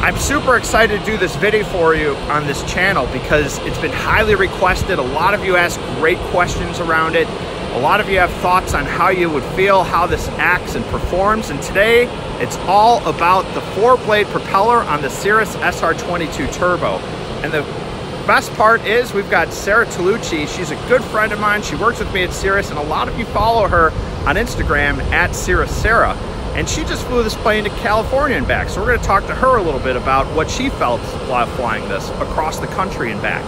I'm super excited to do this video for you on this channel because it's been highly requested. A lot of you ask great questions around it. A lot of you have thoughts on how you would feel, how this acts and performs. And today, it's all about the four blade propeller on the Cirrus SR22 Turbo. And the best part is we've got Sarah Talucci. She's a good friend of mine. She works with me at Cirrus and a lot of you follow her on Instagram at Cirrus Sarah. And she just flew this plane to California and back. So we're gonna talk to her a little bit about what she felt while flying this across the country and back.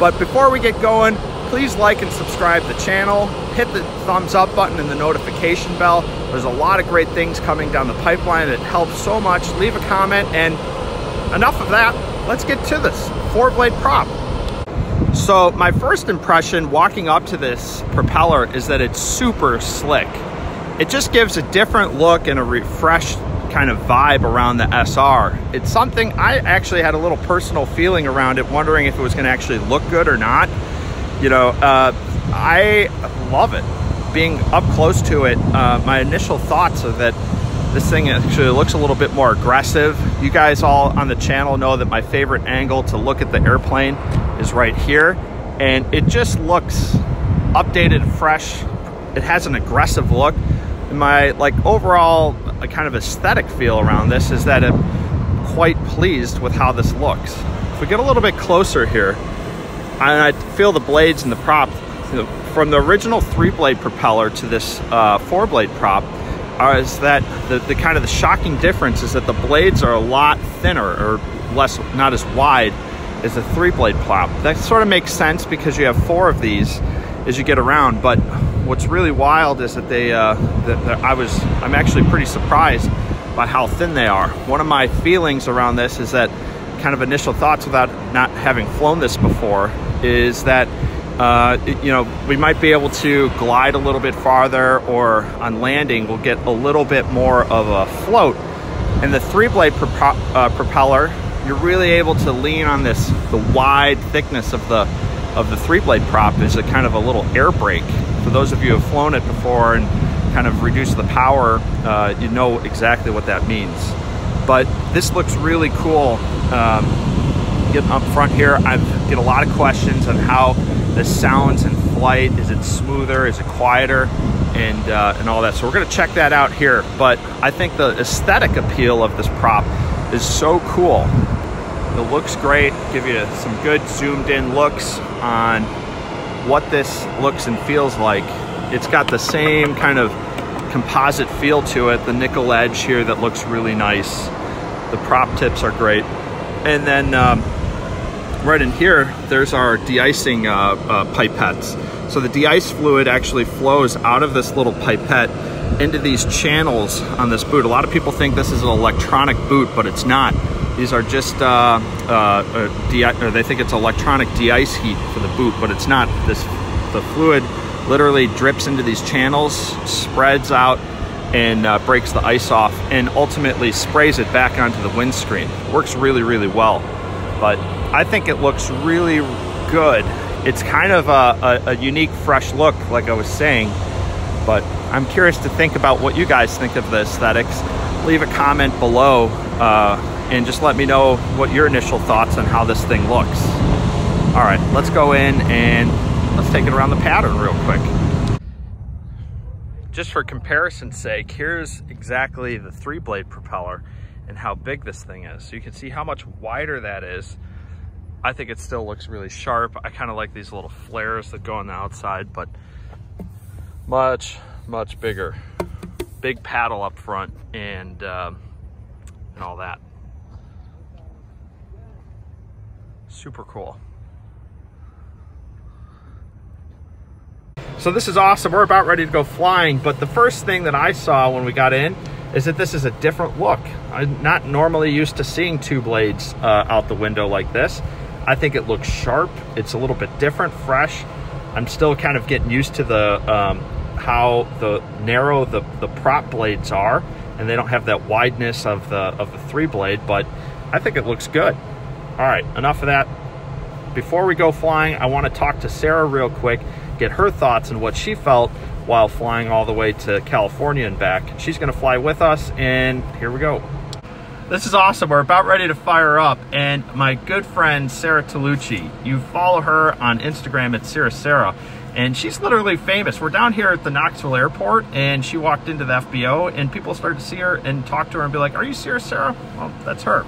But before we get going, please like and subscribe to the channel. Hit the thumbs up button and the notification bell. There's a lot of great things coming down the pipeline that help so much. Leave a comment and enough of that. Let's get to this four blade prop. So my first impression walking up to this propeller is that it's super slick. It just gives a different look and a refreshed kind of vibe around the SR. It's something I actually had a little personal feeling around it, wondering if it was gonna actually look good or not you know, uh, I love it. Being up close to it, uh, my initial thoughts are that this thing actually looks a little bit more aggressive. You guys all on the channel know that my favorite angle to look at the airplane is right here. And it just looks updated, fresh. It has an aggressive look. My like overall kind of aesthetic feel around this is that I'm quite pleased with how this looks. If we get a little bit closer here, and I feel the blades and the prop from the original three blade propeller to this uh, four blade prop uh, is that the, the kind of the shocking difference is that the blades are a lot thinner or less not as wide as the three blade prop that sort of makes sense because you have four of these as you get around but what's really wild is that they uh, that, that I was I'm actually pretty surprised by how thin they are. One of my feelings around this is that kind of initial thoughts without not having flown this before is that uh, you know we might be able to glide a little bit farther or on landing we'll get a little bit more of a float. And the three blade uh, propeller you're really able to lean on this the wide thickness of the of the three blade prop is a kind of a little air brake for those of you who have flown it before and kind of reduce the power uh, you know exactly what that means but this looks really cool. Um, getting up front here, I get a lot of questions on how this sounds in flight. Is it smoother? Is it quieter? And, uh, and all that. So we're gonna check that out here. But I think the aesthetic appeal of this prop is so cool. It looks great, give you some good zoomed in looks on what this looks and feels like. It's got the same kind of composite feel to it, the nickel edge here that looks really nice. The prop tips are great. And then um, right in here, there's our de-icing uh, uh, pipettes. So the de-ice fluid actually flows out of this little pipette into these channels on this boot. A lot of people think this is an electronic boot, but it's not. These are just, uh, uh, de or they think it's electronic de-ice heat for the boot, but it's not. This The fluid literally drips into these channels, spreads out, and uh, breaks the ice off, and ultimately sprays it back onto the windscreen. Works really, really well. But I think it looks really good. It's kind of a, a, a unique, fresh look, like I was saying. But I'm curious to think about what you guys think of the aesthetics. Leave a comment below uh, and just let me know what your initial thoughts on how this thing looks. All right, let's go in and Let's take it around the pattern real quick. Just for comparison's sake, here's exactly the three blade propeller and how big this thing is. So you can see how much wider that is. I think it still looks really sharp. I kind of like these little flares that go on the outside, but much, much bigger. Big paddle up front and, um, and all that. Super cool. So this is awesome. We're about ready to go flying, but the first thing that I saw when we got in is that this is a different look. I'm not normally used to seeing two blades uh, out the window like this. I think it looks sharp. It's a little bit different, fresh. I'm still kind of getting used to the um, how the narrow the, the prop blades are, and they don't have that wideness of the of the three blade, but I think it looks good. All right, enough of that. Before we go flying, I want to talk to Sarah real quick get her thoughts and what she felt while flying all the way to California and back. She's gonna fly with us and here we go. This is awesome. We're about ready to fire up. And my good friend, Sarah Talucci, you follow her on Instagram at Cirrus Sarah. And she's literally famous. We're down here at the Knoxville airport and she walked into the FBO and people started to see her and talk to her and be like, are you Cirrus Sarah? Well, that's her.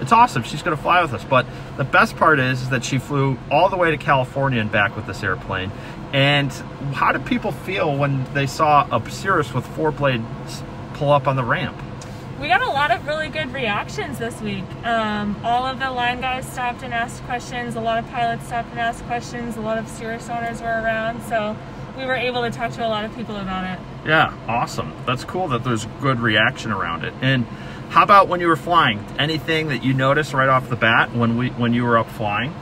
It's awesome. She's going to fly with us. But the best part is, is that she flew all the way to California and back with this airplane. And how did people feel when they saw a Cirrus with four blades pull up on the ramp? We got a lot of really good reactions this week. Um, all of the line guys stopped and asked questions. A lot of pilots stopped and asked questions. A lot of Cirrus owners were around, so we were able to talk to a lot of people about it. Yeah, awesome. That's cool that there's good reaction around it. And how about when you were flying? Anything that you noticed right off the bat when we when you were up flying?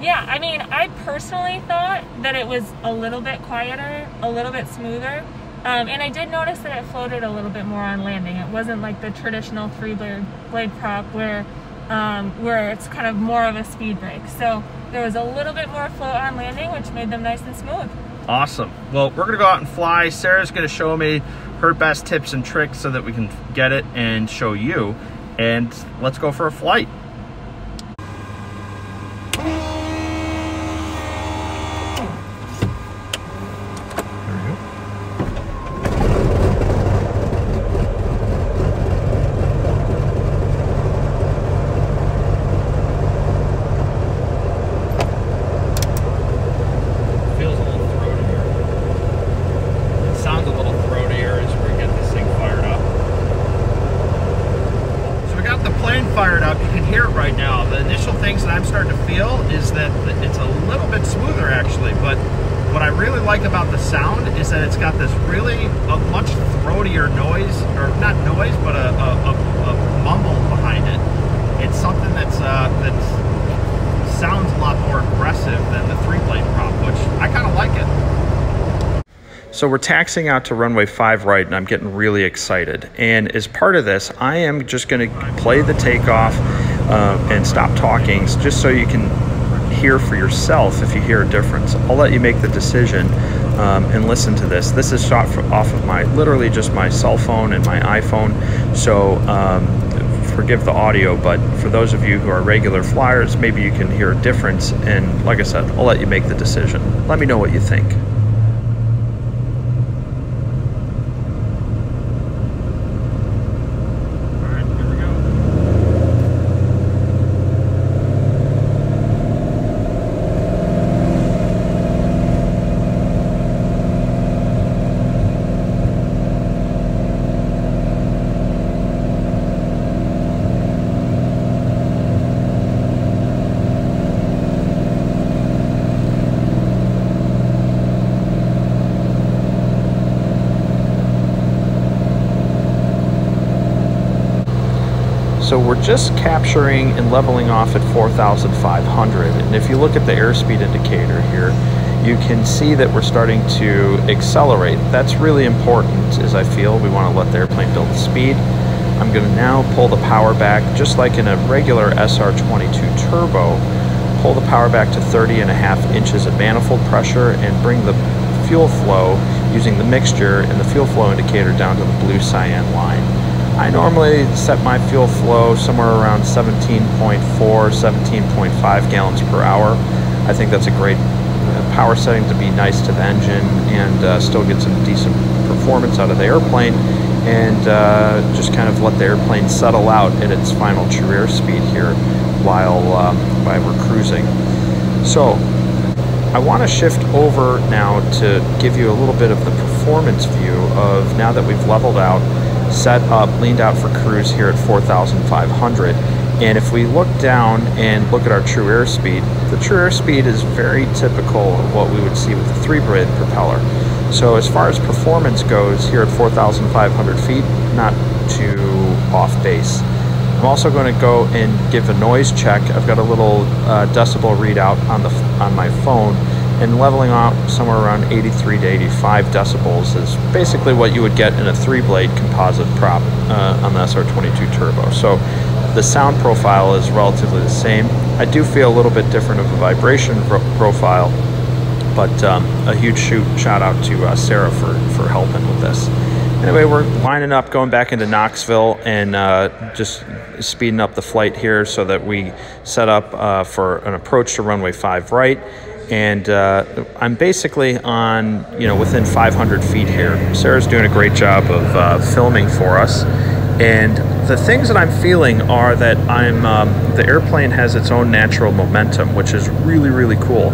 Yeah, I mean, I personally thought that it was a little bit quieter, a little bit smoother. Um, and I did notice that it floated a little bit more on landing. It wasn't like the traditional three blade, blade prop where um, where it's kind of more of a speed brake. So there was a little bit more float on landing, which made them nice and smooth. Awesome. Well, we're gonna go out and fly. Sarah's gonna show me her best tips and tricks so that we can get it and show you. And let's go for a flight. Fired up. You can hear it right now. The initial things that I'm starting to feel is that it's a little bit smoother actually, but what I really like about the sound is that it's got this really a much throatier noise, or not noise, but a, a, a, a mumble behind it. It's something that's uh, that sounds a lot more aggressive than the three blade prop, which I kind of like it. So we're taxing out to runway 5 right, and I'm getting really excited. And as part of this, I am just going to play the takeoff uh, and stop talking just so you can hear for yourself if you hear a difference. I'll let you make the decision um, and listen to this. This is shot for, off of my, literally just my cell phone and my iPhone. So um, forgive the audio, but for those of you who are regular flyers, maybe you can hear a difference. And like I said, I'll let you make the decision. Let me know what you think. So we're just capturing and leveling off at 4,500. And if you look at the airspeed indicator here, you can see that we're starting to accelerate. That's really important as I feel. We want to let the airplane build the speed. I'm going to now pull the power back, just like in a regular SR22 turbo, pull the power back to 30 and a half inches of manifold pressure and bring the fuel flow using the mixture and the fuel flow indicator down to the blue cyan line. I normally set my fuel flow somewhere around 17.4, 17.5 gallons per hour. I think that's a great uh, power setting to be nice to the engine and uh, still get some decent performance out of the airplane and uh, just kind of let the airplane settle out at its final true airspeed here while, um, while we're cruising. So I want to shift over now to give you a little bit of the performance view of now that we've leveled out set up, leaned out for cruise here at 4,500. And if we look down and look at our true airspeed, the true airspeed is very typical of what we would see with a three-blade propeller. So as far as performance goes, here at 4,500 feet, not too off base. I'm also going to go and give a noise check. I've got a little uh, decibel readout on the on my phone and leveling out somewhere around 83 to 85 decibels is basically what you would get in a three blade composite prop uh, on the SR22 Turbo. So the sound profile is relatively the same. I do feel a little bit different of a vibration profile, but um, a huge shoot, shout out to uh, Sarah for, for helping with this. Anyway, we're lining up, going back into Knoxville, and uh, just speeding up the flight here so that we set up uh, for an approach to runway five right. And uh, I'm basically on, you know, within 500 feet here. Sarah's doing a great job of uh, filming for us. And the things that I'm feeling are that I'm um, the airplane has its own natural momentum, which is really really cool.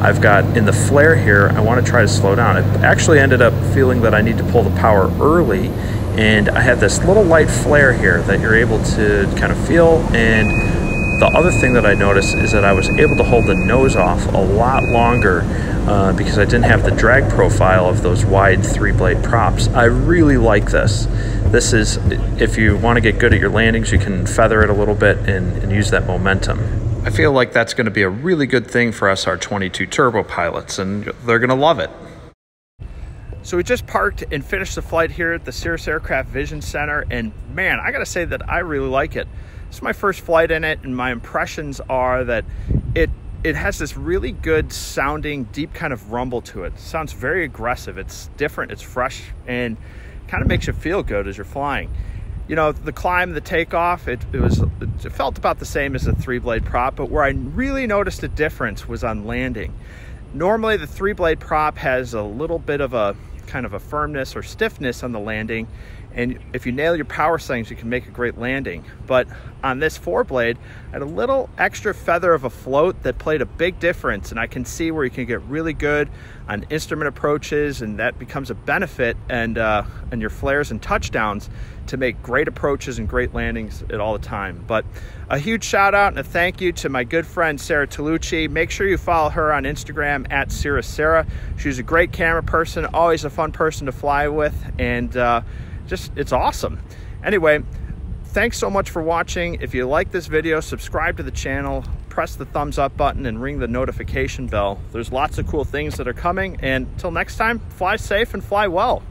I've got in the flare here. I want to try to slow down. I actually ended up feeling that I need to pull the power early, and I have this little light flare here that you're able to kind of feel. And the other thing that I noticed is that I was able to hold the nose off a lot longer uh, because I didn't have the drag profile of those wide three blade props. I really like this. This is, if you want to get good at your landings, you can feather it a little bit and, and use that momentum. I feel like that's going to be a really good thing for us, SR22 turbo pilots, and they're going to love it. So we just parked and finished the flight here at the Cirrus Aircraft Vision Center, and man, I gotta say that I really like it. It's my first flight in it, and my impressions are that it it has this really good sounding, deep kind of rumble to it. it sounds very aggressive. It's different, it's fresh, and kind of makes you feel good as you're flying. You know, the climb, the takeoff, it, it was it felt about the same as a three blade prop, but where I really noticed a difference was on landing. Normally the three blade prop has a little bit of a kind of a firmness or stiffness on the landing. And if you nail your power settings you can make a great landing. But on this four blade I had a little extra feather of a float that played a big difference. And I can see where you can get really good on instrument approaches and that becomes a benefit and uh, and your flares and touchdowns to make great approaches and great landings at all the time. But a huge shout out and a thank you to my good friend Sarah Talucci make sure you follow her on Instagram at Cirrus Sarah. She's a great camera person always a fun person to fly with and uh, just it's awesome. Anyway thanks so much for watching. If you like this video subscribe to the channel press the thumbs up button and ring the notification bell. There's lots of cool things that are coming and until next time fly safe and fly well